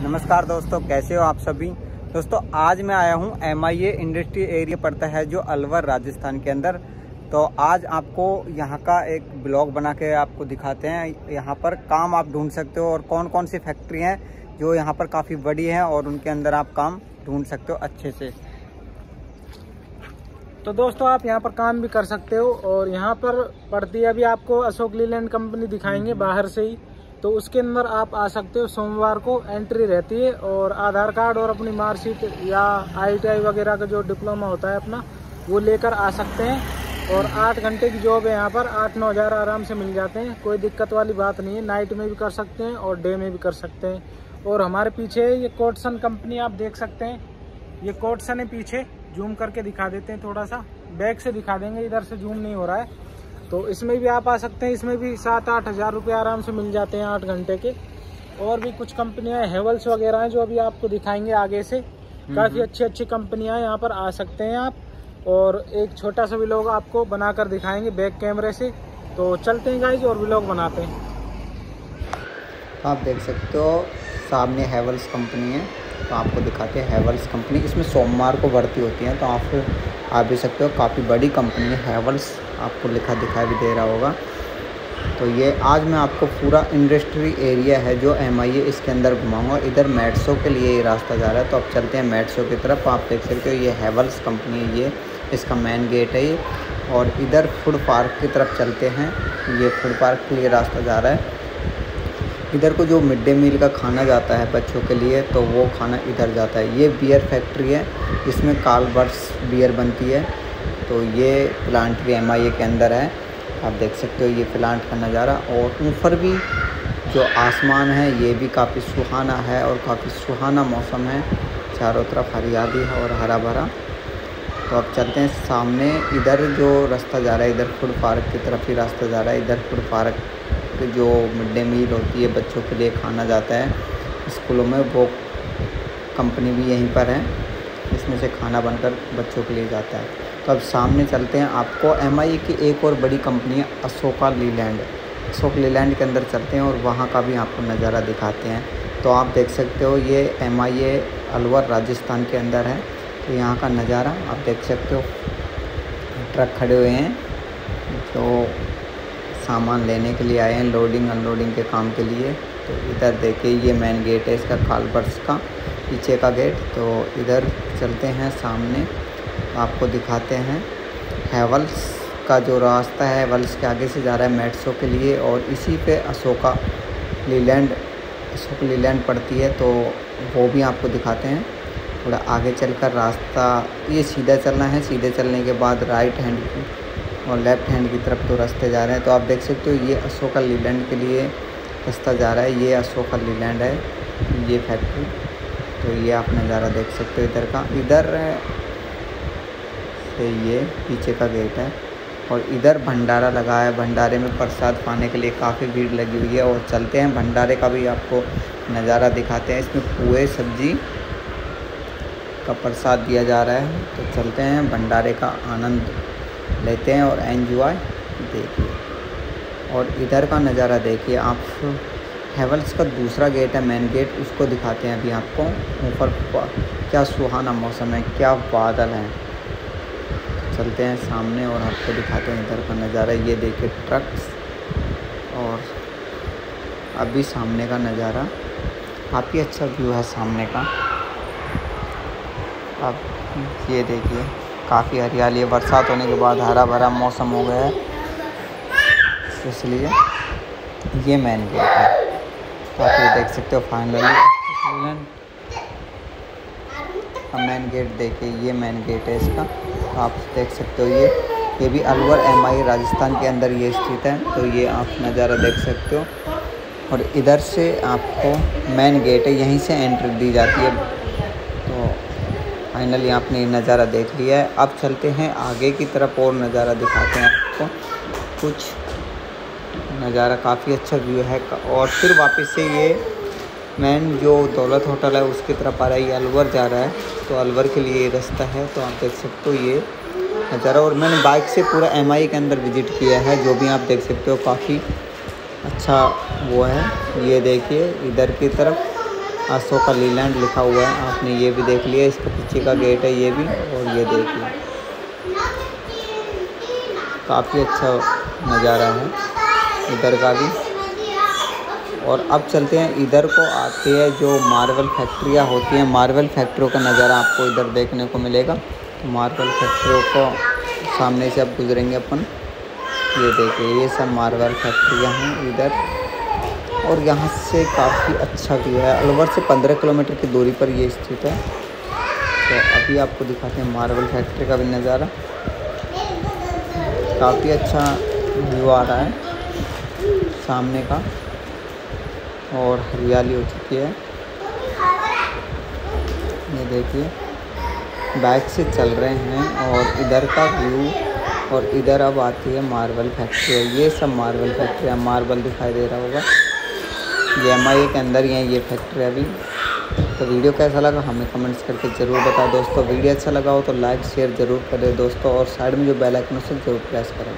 नमस्कार दोस्तों, कैसे हो आप सभी? दोस्तों, आज मैं आया हूँ M I A industry area पड़ता है जो अलवर, राजस्थान के अंदर। तो आज आपको यहाँ का एक ब्लॉग बना के आपको दिखाते हैं। यहाँ पर काम आप ढूंढ सकते हो और कौन कौन सी फैक्ट्री हैं जो यहाँ पर काफ़ी बड़ी हैं और उनके अंदर आप काम ढूंढ सकते हो अच्छे से। तो दोस्तों, आप यहाँ पर काम भी कर सकते हो और यहाँ पर पड़ती है अभी आपको अशोक लीलैंड कंपनी दिखाएँगे बाहर से ही। तो उसके अंदर आप आ सकते हो, सोमवार को एंट्री रहती है और आधार कार्ड और अपनी मार्कशीट या आईटीआई वगैरह का जो डिप्लोमा होता है अपना, वो लेकर आ सकते हैं। और आठ घंटे की जॉब है यहाँ पर, आठ नौ हज़ार आराम से मिल जाते हैं। कोई दिक्कत वाली बात नहीं है नाइट में भी कर सकते हैं और डे में भी कर सकते हैं। और हमारे पीछे ये कोटसन कंपनी आप देख सकते हैं। ये कोटसन है पीछे जूम करके दिखा देते हैं थोड़ा सा। बैक से दिखा देंगे, इधर से जूम नहीं हो रहा है। तो इसमें भी आप आ सकते हैं इसमें भी सात आठ हज़ार रुपये आराम से मिल जाते हैं आठ घंटे के। और भी कुछ कंपनियाँ हेवल्स वगैरह हैं जो अभी आपको दिखाएँगे आगे से। हम्म, काफ़ी हम्म। अच्छी अच्छी कंपनियाँ यहाँ पर आ सकते हैं आप। और एक छोटा सा व्लॉग आपको बनाकर दिखाएँगे बैक कैमरे से। तो चलते हैं गाइज़ और व्लॉग बनाते हैं। आप देख सकते हो सामने हेवल्स कंपनी है। तो आपको दिखाते हैं हैवल्स कंपनी इसमें सोमवार को भर्ती होती है तो आप आ भी सकते हो। काफ़ी बड़ी कंपनी है हैवल्स आपको लिखा दिखाई भी दे रहा होगा। तो ये आज मैं आपको पूरा इंडस्ट्री एरिया है जो एम आई इसके अंदर घुमाऊँगा। इधर मेट्सो के लिए ये रास्ता जा रहा है। तो अब चलते हैं मेट्सो की तरफ़। आप देख सकते हो ये हैवल्स कंपनी है ये। इसका मेन गेट है ये। और इधर फ़ूड पार्क की तरफ़ चलते हैं। ये फ़ूड पार्क के लिए रास्ता जा रहा है। इधर को जो मिड डे मील का खाना जाता है बच्चों के लिए तो वो खाना इधर जाता है। ये बियर फैक्ट्री है इसमें कालबर्स बियर बनती है। तो ये प्लांट भी एम के अंदर है। आप देख सकते हो ये प्लांट का नज़ारा। और ऊपर भी जो आसमान है, ये भी काफ़ी सुहाना है और काफ़ी सुहाना मौसम है। चारों तरफ़ हरियाली है और हरा भरा तो अब चलते हैं सामने। इधर जो रास्ता जा रहा है, इधर फ़ूड पार्क की तरफ़ ही रास्ता जा रहा है। इधर फ़ूड पार्क जो मिड डे मील होती है बच्चों के लिए खाना जाता है, स्कूलों में वो कंपनी भी यहीं पर है इसमें से खाना बनकर बच्चों के लिए जाता है। तो अब सामने चलते हैं आपको एमआईए की एक और बड़ी कंपनी है, अशोका लीलैंड। अशोक लीलैंड के अंदर चलते हैं और वहाँ का भी आपको नज़ारा दिखाते हैं। तो आप देख सकते हो ये एम अलवर राजस्थान के अंदर है तो यहाँ का नज़ारा आप देख सकते हो। ट्रक खड़े हुए हैं, जो सामान लेने के लिए आए हैं लोडिंग अनलोडिंग के काम के लिए। तो इधर देखिए, ये मेन गेट है इसका कालबर्स का, पीछे का गेट तो इधर चलते हैं सामने, आपको दिखाते हैं। हैवल्स का जो रास्ता है हेवल्स के आगे से जा रहा है मेट्सो के लिए और इसी पे अशोका लीलैंड अशोक लीलैंड पड़ती है तो वो भी आपको दिखाते हैं। थोड़ा आगे चलकर रास्ता, ये सीधा चलना है। सीधे चलने के बाद राइट हैंड और लेफ़्ट हैंड की तरफ़ तो रास्ते जा रहे हैं। तो आप देख सकते हो, ये अशोका लीलैंड के लिए रास्ता जा रहा है। ये अशोका लीलैंड है, ये फैक्ट्री तो ये आप नज़ारा देख सकते हो इधर का। इधर, से ये पीछे का गेट है और इधर भंडारा लगा है। भंडारे में प्रसाद पाने के लिए काफ़ी भीड़ लगी हुई है और चलते हैं। भंडारे का भी आपको नज़ारा दिखाते हैं। इसमें पुए सब्ज़ी का प्रसाद दिया जा रहा है। तो चलते हैं। भंडारे का आनंद। लेते हैं और एंजॉय देखिए। और इधर का नज़ारा देखिए, आप हेवल्स का दूसरा गेट है, मेन गेट, उसको दिखाते हैं अभी आपको। ऊपर क्या सुहाना मौसम है, क्या बादल हैं। चलते हैं सामने और आपको दिखाते हैं इधर का नज़ारा। ये देखिए ट्रक्स और अभी सामने का नज़ारा। काफ़ी अच्छा व्यू है सामने का। अब ये देखिए। काफ़ी हरियाली है। बरसात होने के बाद हरा भरा मौसम हो गया है। इसलिए ये मेन गेट है। तो आप ये देख सकते हो फाइनली मेन गेट देखिए ये मेन गेट है इसका। तो आप देख सकते हो ये। ये भी अलवर एमआई राजस्थान के अंदर ये स्थित है। तो ये आप नज़ारा देख सकते हो। और इधर से आपको मेन गेट है। यहीं से एंट्री दी जाती है। फाइनली आपने नज़ारा देख लिया है। अब चलते हैं आगे की तरफ़ और नज़ारा दिखाते हैं आपको। कुछ नज़ारा काफ़ी अच्छा व्यू है और फिर वापस से ये मेन जो दौलत होटल है, उसकी तरफ़ आ रहा है। ये अलवर जा रहा है। तो अलवर के लिए रास्ता है। तो आप देख सकते हो ये नज़ारा। और मैंने बाइक से पूरा एमआई के अंदर विज़िट किया है, जो भी आप देख सकते हो। काफ़ी अच्छा वो है। ये देखिए, इधर की तरफ़ अशोका लीलैंड लिखा हुआ है। आपने ये भी देख लिया, इसके पीछे का गेट है, ये भी, और ये देख लिया। काफ़ी अच्छा नज़ारा है इधर का भी। और अब चलते हैं इधर को, आते हैं जो मार्बल फैक्ट्रियाँ होती हैं। मार्बल फैक्ट्रियों का नज़ारा आपको इधर देखने को मिलेगा। तो मार्बल फैक्ट्रियों को सामने से अब गुजरेंगे अपन। ये देखिए, ये सब मार्बल फैक्ट्रियाँ हैं इधर। और यहाँ से काफ़ी अच्छा व्यू है। अलवर से पंद्रह किलोमीटर की दूरी पर ये स्थित है। तो अभी आपको दिखाते हैं मार्बल फैक्ट्री का भी नज़ारा। काफ़ी अच्छा व्यू आ रहा है सामने का और हरियाली हो चुकी है। ये देखिए, बाइक से चल रहे हैं और इधर का व्यू और इधर अब आती है मार्बल फैक्ट्री। है ये सब मार्बल फैक्ट्री है मार्बल दिखाई दे रहा होगा। ये एम के अंदर ही है, ये फैक्ट्री अभी। तो वीडियो कैसा लगा हमें कमेंट्स करके ज़रूर बताओ। दोस्तों, वीडियो अच्छा लगा हो तो लाइक शेयर ज़रूर करें। दोस्तों, और साइड में जो बेल आइकन उसे ज़रूर प्रेस करें।